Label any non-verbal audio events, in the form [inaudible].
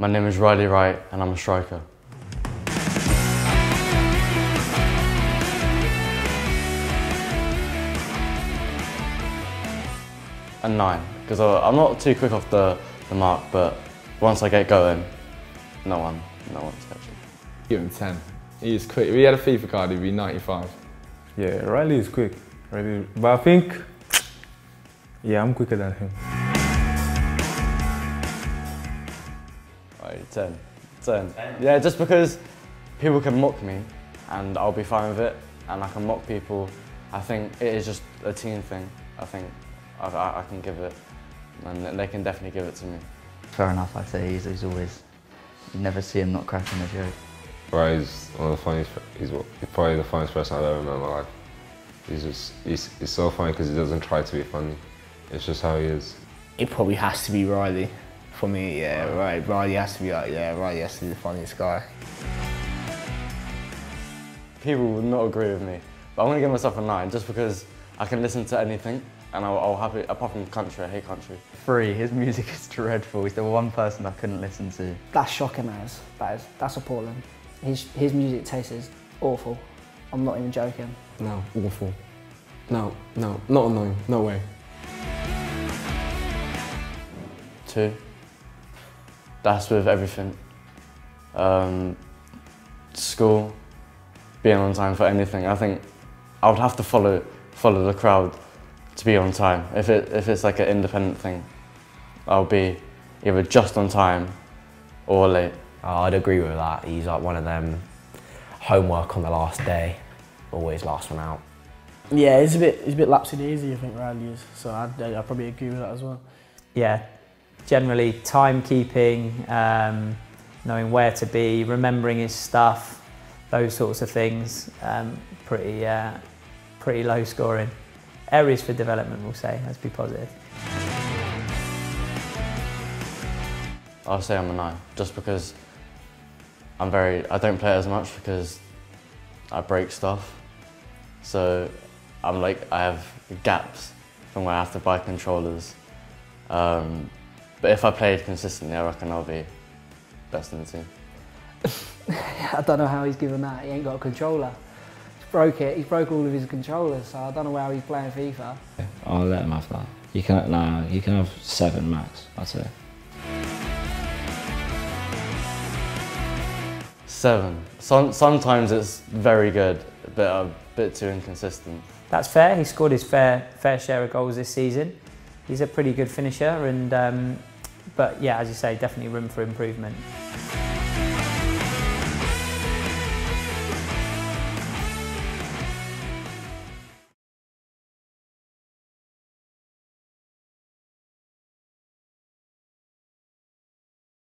My name is Rylee Wright and I'm a striker. A nine, because I'm not too quick off the, the mark, but once I get going, no one, no one's catching. Give him 10. He's quick. If he had a FIFA card, he'd be 95. Yeah, Rylee is quick. Rylee, but I think, yeah, I'm quicker than him. Right, 10. 10. Yeah, just because people can mock me and I'll be fine with it and I can mock people. I think it is just a team thing. I think I, I, I can give it and they can definitely give it to me. Fair enough, I'd say he's, he's always, you never see him not cracking a joke. Right, he's one of the funniest, he's, he's probably the funniest person I've ever met in my life. He's just, he's, he's so funny because he doesn't try to be funny. It's just how he is. It probably has to be Rylee. For me, yeah, right. Rylee has to be like, yeah, Rylee has to be the funniest guy. People would not agree with me, but I'm gonna give myself a nine just because I can listen to anything and I'll, I'll happy, apart from country, I hate country. Three, his music is dreadful. He's the one person I couldn't listen to. That's shocking, as that is that's appalling. His his music taste is awful. I'm not even joking. No, awful. No, no, not annoying. No way. Two. That's with everything. Um, school, being on time for anything. I think I would have to follow follow the crowd to be on time. If it if it's like an independent thing, I'll be either just on time or late. Oh, I'd agree with that. He's like one of them homework on the last day, always last one out. Yeah, it's a bit it's a bit lapsy daisy. I think Rylee is. So I'd, I'd probably agree with that as well. Yeah, generally timekeeping, um, knowing where to be, remembering his stuff, those sorts of things. Um, pretty uh, pretty low scoring. Areas for development, we'll say. Let's be positive. I'll say I'm a nine, just because I'm very. I don't play as much because I break stuff. So I'm like I have gaps from where I have to buy controllers. Um, but if I played consistently, I reckon I'll be best in the team. [laughs] I don't know how he's given that. He ain't got a controller. He's broke it. He's broke all of his controllers, so I don't know how he's playing FIFA. I'll let him have that. You can nah, you can have seven max. I'd say. Seven. Some, sometimes it's very good, but a bit too inconsistent. That's fair. He scored his fair fair share of goals this season. He's a pretty good finisher, and um, but yeah, as you say, definitely room for improvement.